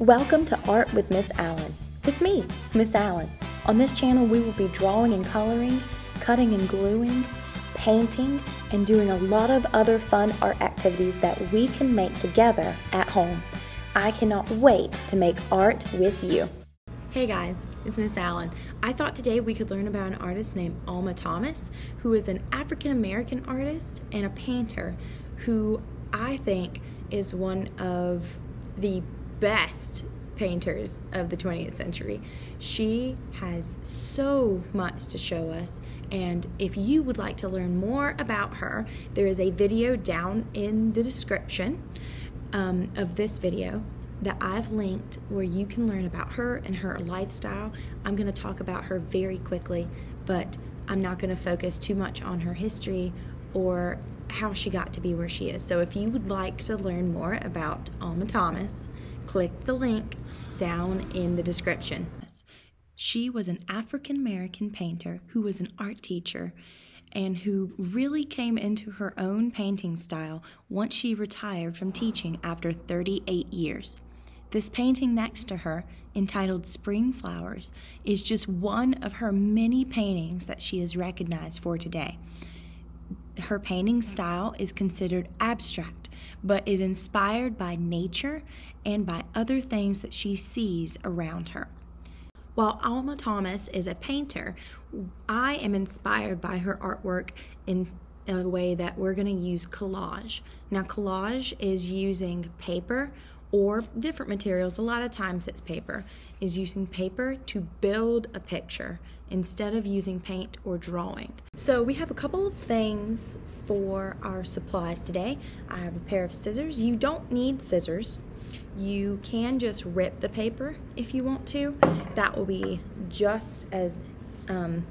Welcome to Art with Miss Allen, with me, Miss Allen. On this channel, we will be drawing and coloring, cutting and gluing, painting, and doing a lot of other fun art activities that we can make together at home. I cannot wait to make art with you. Hey guys, it's Miss Allen. I thought today we could learn about an artist named Alma Thomas, who is an African American artist and a painter who I think is one of the best painters of the 20th century. She has so much to show us, and if you would like to learn more about her, there is a video down in the description um, of this video that I've linked where you can learn about her and her lifestyle. I'm going to talk about her very quickly, but I'm not going to focus too much on her history or how she got to be where she is. So if you would like to learn more about Alma Thomas, click the link down in the description. She was an African American painter who was an art teacher and who really came into her own painting style once she retired from teaching after 38 years. This painting next to her, entitled Spring Flowers, is just one of her many paintings that she is recognized for today. Her painting style is considered abstract, but is inspired by nature and by other things that she sees around her. While Alma Thomas is a painter, I am inspired by her artwork in a way that we're going to use collage. Now, collage is using paper or different materials, a lot of times it's paper, is using paper to build a picture instead of using paint or drawing. So we have a couple of things for our supplies today. I have a pair of scissors. You don't need scissors. You can just rip the paper if you want to. That will be just as um,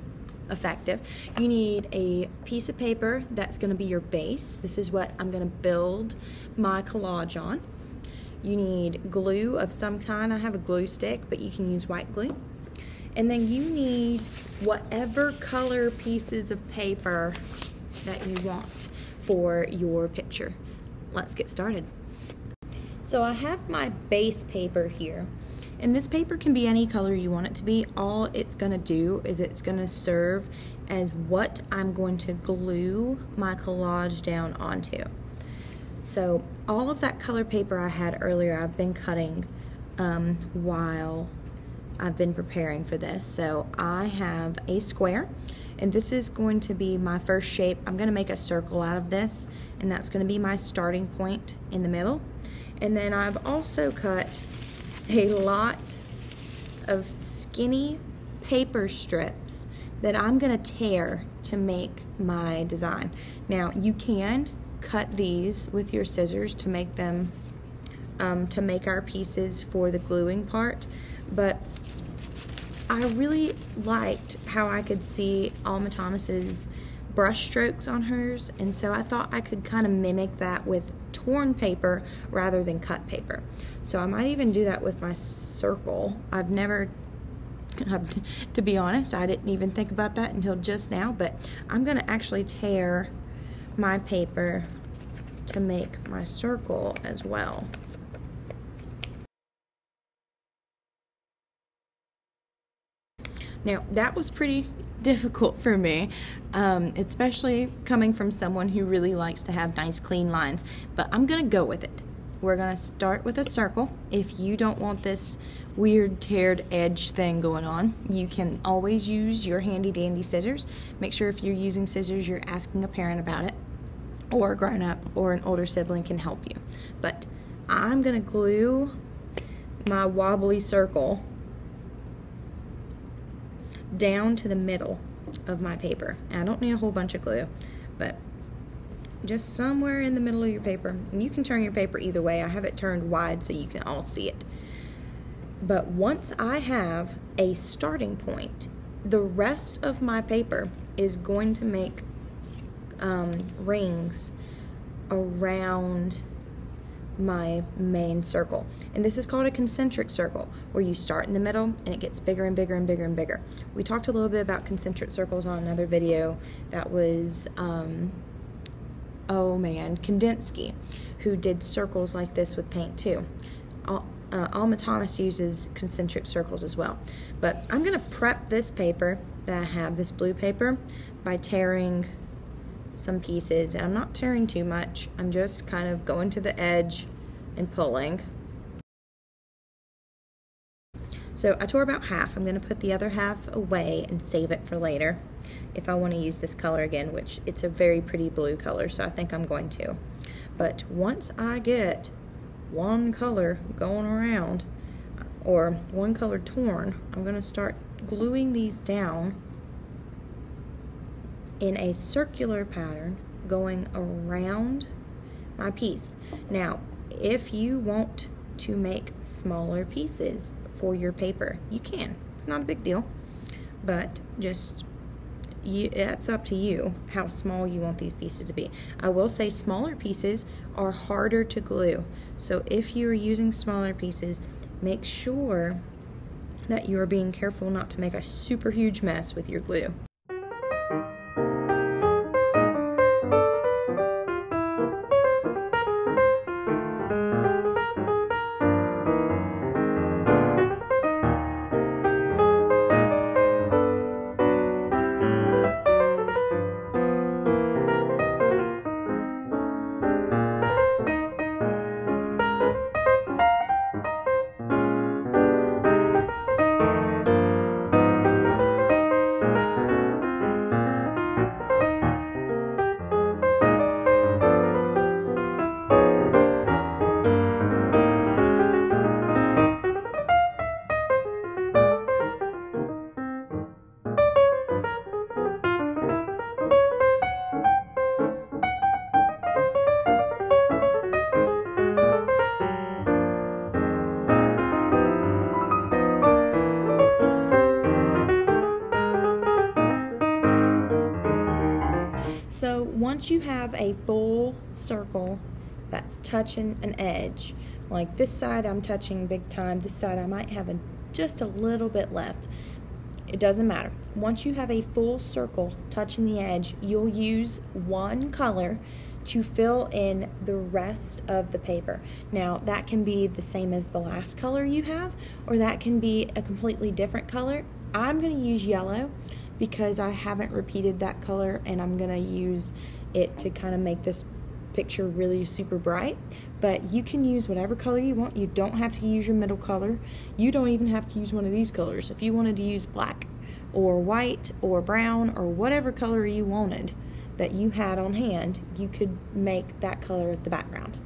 effective. You need a piece of paper that's going to be your base. This is what I'm going to build my collage on. You need glue of some kind. I have a glue stick, but you can use white glue. And then you need whatever color pieces of paper that you want for your picture. Let's get started. So I have my base paper here. And this paper can be any color you want it to be. All it's going to do is it's going to serve as what I'm going to glue my collage down onto. So all of that color paper I had earlier, I've been cutting um, while I've been preparing for this. So I have a square and this is going to be my first shape. I'm gonna make a circle out of this and that's gonna be my starting point in the middle. And then I've also cut a lot of skinny paper strips that I'm gonna tear to make my design. Now you can cut these with your scissors to make them um, to make our pieces for the gluing part. But I really liked how I could see Alma Thomas's brush strokes on hers and so I thought I could kind of mimic that with torn paper rather than cut paper. So I might even do that with my circle. I've never to be honest I didn't even think about that until just now but I'm gonna actually tear my paper to make my circle as well. Now, that was pretty difficult for me, um, especially coming from someone who really likes to have nice clean lines, but I'm gonna go with it. We're gonna start with a circle. If you don't want this weird teared edge thing going on, you can always use your handy dandy scissors. Make sure if you're using scissors, you're asking a parent about it or a grown up or an older sibling can help you. But I'm gonna glue my wobbly circle down to the middle of my paper. And I don't need a whole bunch of glue, but just somewhere in the middle of your paper. And you can turn your paper either way. I have it turned wide so you can all see it. But once I have a starting point, the rest of my paper is going to make um, rings around my main circle. And this is called a concentric circle, where you start in the middle and it gets bigger and bigger and bigger and bigger. We talked a little bit about concentric circles on another video that was, um, oh man, Kandinsky, who did circles like this with paint too. Uh, Alma Thomas uses concentric circles as well. But I'm gonna prep this paper that I have, this blue paper, by tearing some pieces. I'm not tearing too much. I'm just kind of going to the edge and pulling. So I tore about half. I'm gonna put the other half away and save it for later if I wanna use this color again, which it's a very pretty blue color, so I think I'm going to. But once I get one color going around, or one color torn, I'm gonna start gluing these down in a circular pattern going around my piece. Now, if you want to make smaller pieces for your paper. You can, not a big deal, but just you, it's up to you how small you want these pieces to be. I will say smaller pieces are harder to glue. So if you're using smaller pieces, make sure that you are being careful not to make a super huge mess with your glue. Once you have a full circle that's touching an edge, like this side I'm touching big time, this side I might have a, just a little bit left. It doesn't matter. Once you have a full circle touching the edge, you'll use one color to fill in the rest of the paper. Now that can be the same as the last color you have, or that can be a completely different color. I'm gonna use yellow because I haven't repeated that color and I'm gonna use it to kind of make this picture really super bright. But you can use whatever color you want. You don't have to use your middle color. You don't even have to use one of these colors. If you wanted to use black or white or brown or whatever color you wanted that you had on hand you could make that color the background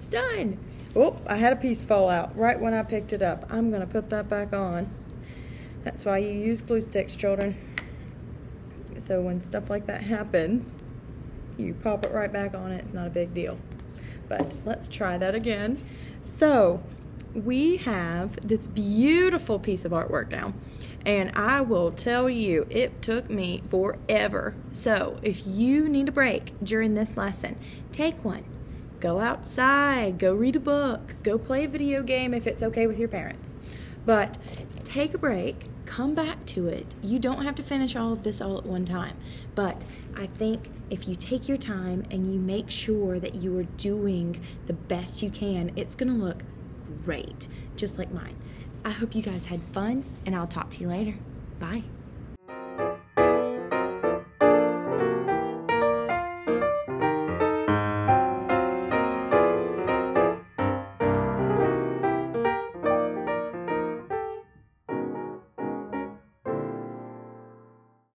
it's done. Oh, I had a piece fall out right when I picked it up. I'm gonna put that back on. That's why you use glue sticks, children. So when stuff like that happens, you pop it right back on it. It's not a big deal. But let's try that again. So we have this beautiful piece of artwork now. And I will tell you, it took me forever. So if you need a break during this lesson, take one go outside, go read a book, go play a video game if it's okay with your parents. But take a break, come back to it. You don't have to finish all of this all at one time. But I think if you take your time and you make sure that you are doing the best you can, it's going to look great, just like mine. I hope you guys had fun, and I'll talk to you later. Bye.